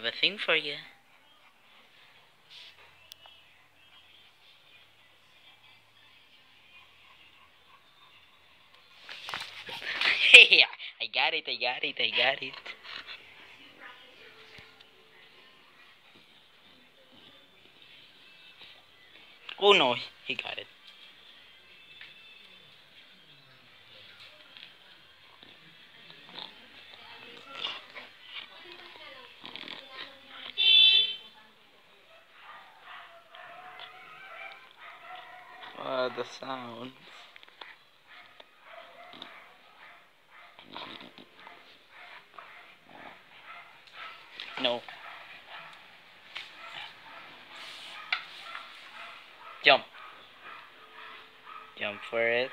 have a thing for you. Hey, I got it, I got it, I got it. Oh no, he got it. Uh, the sound. No. Jump. Jump for it.